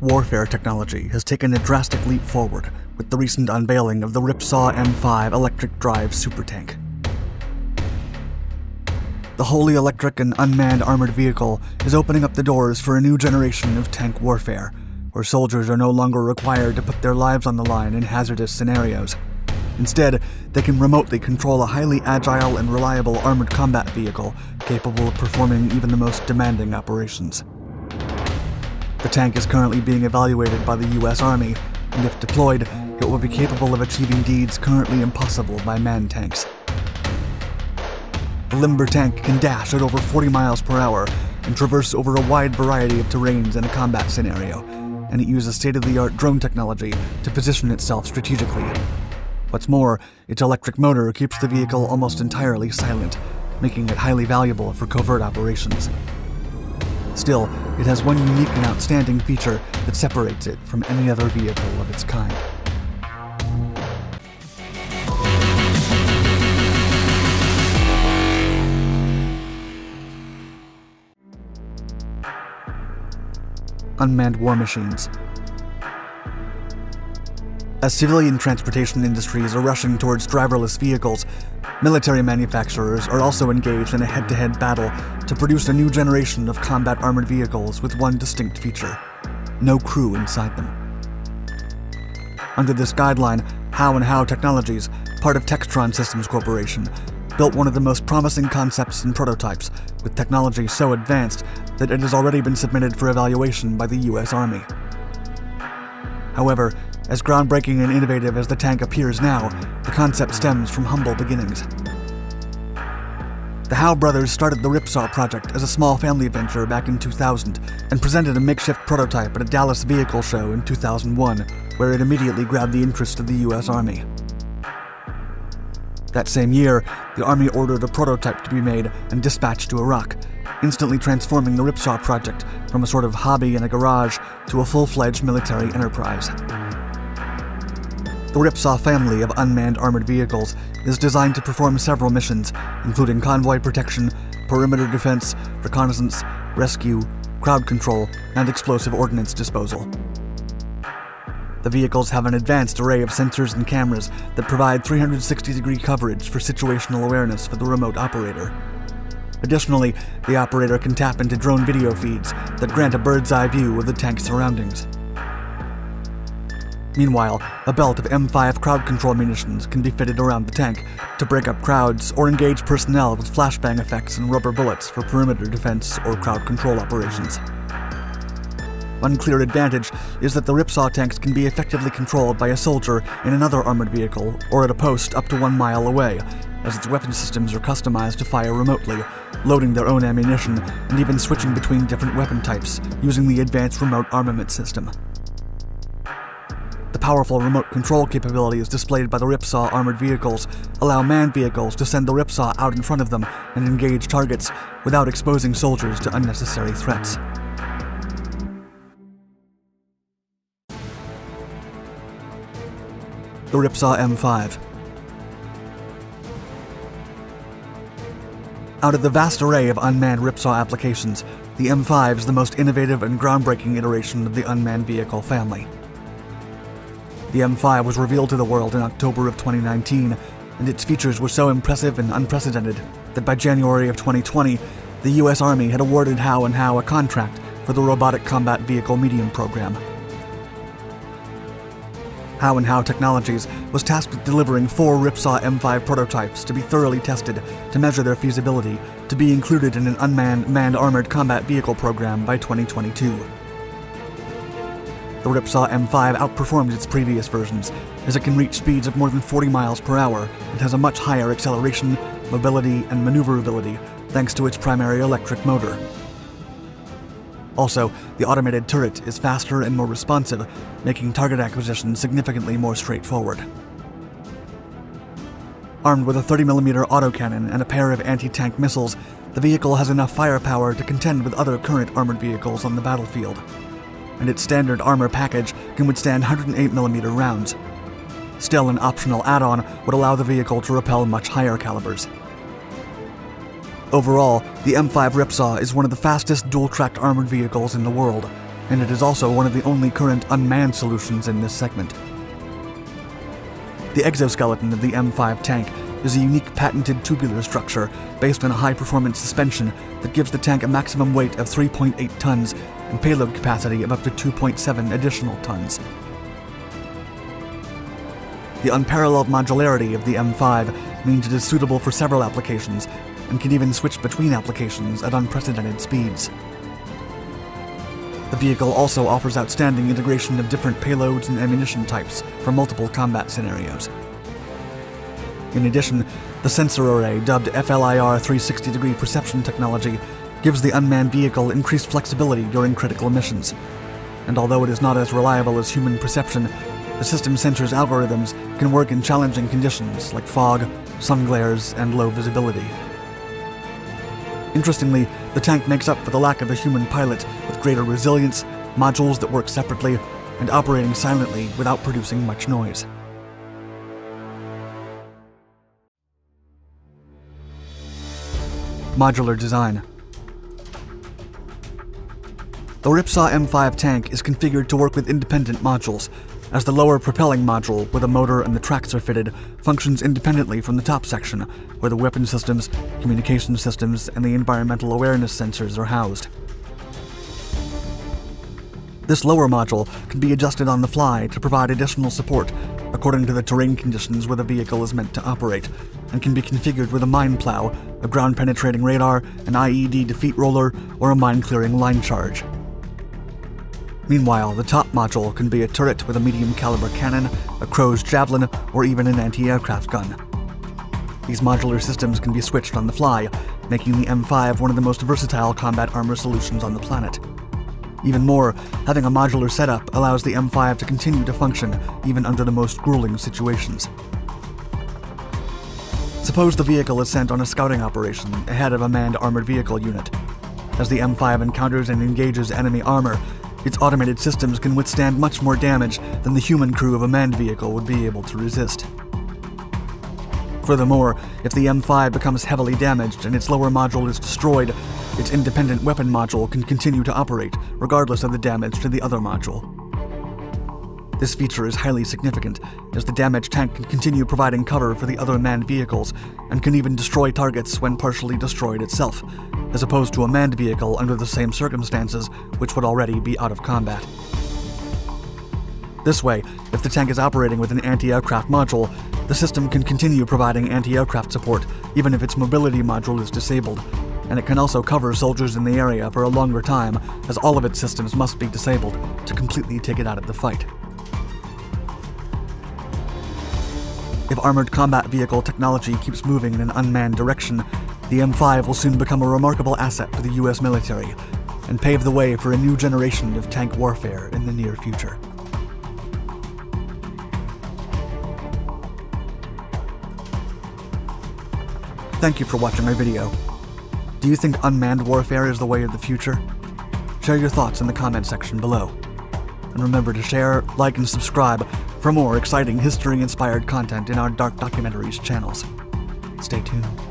Warfare technology has taken a drastic leap forward with the recent unveiling of the Ripsaw M5 electric drive supertank. The wholly electric and unmanned armored vehicle is opening up the doors for a new generation of tank warfare, where soldiers are no longer required to put their lives on the line in hazardous scenarios. Instead, they can remotely control a highly agile and reliable armored combat vehicle capable of performing even the most demanding operations. The tank is currently being evaluated by the US Army, and if deployed, it will be capable of achieving deeds currently impossible by manned tanks. The Limber tank can dash at over 40 miles per hour and traverse over a wide variety of terrains in a combat scenario, and it uses state of the art drone technology to position itself strategically. What's more, its electric motor keeps the vehicle almost entirely silent, making it highly valuable for covert operations. Still, it has one unique and outstanding feature that separates it from any other vehicle of its kind. Unmanned war machines. As civilian transportation industries are rushing towards driverless vehicles, military manufacturers are also engaged in a head to head battle to produce a new generation of combat armored vehicles with one distinct feature no crew inside them. Under this guideline, Howe and Howe Technologies, part of Textron Systems Corporation, built one of the most promising concepts and prototypes, with technology so advanced that it has already been submitted for evaluation by the US Army. However, as groundbreaking and innovative as the tank appears now, the concept stems from humble beginnings. The Howe brothers started the Ripsaw project as a small family venture back in 2000 and presented a makeshift prototype at a Dallas vehicle show in 2001, where it immediately grabbed the interest of the US Army. That same year, the Army ordered a prototype to be made and dispatched to Iraq, instantly transforming the Ripsaw project from a sort of hobby in a garage to a full fledged military enterprise. The Ripsaw family of unmanned armored vehicles is designed to perform several missions, including convoy protection, perimeter defense, reconnaissance, rescue, crowd control, and explosive ordnance disposal. The vehicles have an advanced array of sensors and cameras that provide 360 degree coverage for situational awareness for the remote operator. Additionally, the operator can tap into drone video feeds that grant a bird's eye view of the tank's surroundings. Meanwhile, a belt of M5 crowd control munitions can be fitted around the tank to break up crowds or engage personnel with flashbang effects and rubber bullets for perimeter defense or crowd control operations. One clear advantage is that the Ripsaw tanks can be effectively controlled by a soldier in another armored vehicle or at a post up to one mile away, as its weapon systems are customized to fire remotely, loading their own ammunition and even switching between different weapon types using the advanced remote armament system. The powerful remote control capabilities displayed by the Ripsaw armored vehicles allow manned vehicles to send the Ripsaw out in front of them and engage targets without exposing soldiers to unnecessary threats. The Ripsaw M5 Out of the vast array of unmanned Ripsaw applications, the M5 is the most innovative and groundbreaking iteration of the unmanned vehicle family. The M5 was revealed to the world in October of 2019, and its features were so impressive and unprecedented that by January of 2020, the US Army had awarded Howe and Howe a contract for the Robotic Combat Vehicle Medium program. Howe and Howe Technologies was tasked with delivering four Ripsaw M5 prototypes to be thoroughly tested to measure their feasibility to be included in an unmanned manned armored combat vehicle program by 2022. The Ripsaw M5 outperforms its previous versions, as it can reach speeds of more than 40 miles per hour and has a much higher acceleration, mobility, and maneuverability thanks to its primary electric motor. Also, the automated turret is faster and more responsive, making target acquisition significantly more straightforward. Armed with a 30mm autocannon and a pair of anti tank missiles, the vehicle has enough firepower to contend with other current armored vehicles on the battlefield. And its standard armor package can withstand 108mm rounds. Still, an optional add on would allow the vehicle to repel much higher calibers. Overall, the M5 Ripsaw is one of the fastest dual tracked armored vehicles in the world, and it is also one of the only current unmanned solutions in this segment. The exoskeleton of the M5 tank is a unique patented tubular structure based on a high performance suspension that gives the tank a maximum weight of 3.8 tons and payload capacity of up to 2.7 additional tons. The unparalleled modularity of the M5 means it is suitable for several applications and can even switch between applications at unprecedented speeds. The vehicle also offers outstanding integration of different payloads and ammunition types for multiple combat scenarios. In addition, the sensor array, dubbed FLIR 360 degree perception technology, gives the unmanned vehicle increased flexibility during critical missions. And although it is not as reliable as human perception, the system sensor's algorithms can work in challenging conditions like fog, sun glares, and low visibility. Interestingly, the tank makes up for the lack of a human pilot with greater resilience, modules that work separately, and operating silently without producing much noise. Modular design. The Ripsaw M5 tank is configured to work with independent modules, as the lower propelling module, where the motor and the tracks are fitted, functions independently from the top section, where the weapon systems, communication systems, and the environmental awareness sensors are housed. This lower module can be adjusted on the fly to provide additional support according to the terrain conditions where the vehicle is meant to operate, and can be configured with a mine plow, a ground penetrating radar, an IED defeat roller, or a mine clearing line charge. Meanwhile, the top module can be a turret with a medium caliber cannon, a CROWS javelin, or even an anti aircraft gun. These modular systems can be switched on the fly, making the M5 one of the most versatile combat armor solutions on the planet. Even more, having a modular setup allows the M5 to continue to function even under the most grueling situations. Suppose the vehicle is sent on a scouting operation ahead of a manned armored vehicle unit. As the M5 encounters and engages enemy armor, its automated systems can withstand much more damage than the human crew of a manned vehicle would be able to resist. Furthermore, if the M5 becomes heavily damaged and its lower module is destroyed, its independent weapon module can continue to operate, regardless of the damage to the other module. This feature is highly significant, as the damaged tank can continue providing cover for the other manned vehicles, and can even destroy targets when partially destroyed itself, as opposed to a manned vehicle under the same circumstances, which would already be out of combat. This way, if the tank is operating with an anti-aircraft module, the system can continue providing anti-aircraft support, even if its mobility module is disabled, and it can also cover soldiers in the area for a longer time, as all of its systems must be disabled to completely take it out of the fight. If armored combat vehicle technology keeps moving in an unmanned direction, the M5 will soon become a remarkable asset for the US military and pave the way for a new generation of tank warfare in the near future. Thank you for watching my video. Do you think unmanned warfare is the way of the future? Share your thoughts in the comment section below. And remember to share, like, and subscribe for more exciting history inspired content in our Dark Documentaries channels. Stay tuned.